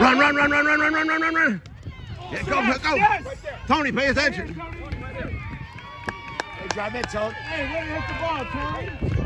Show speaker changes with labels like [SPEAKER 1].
[SPEAKER 1] Run, run, run, run, run, run, run, run, run, run. Yeah, go, go, go. Tony, pay attention.
[SPEAKER 2] Hey, drive it, Tony.
[SPEAKER 3] Hey, let you hit the ball, Tony.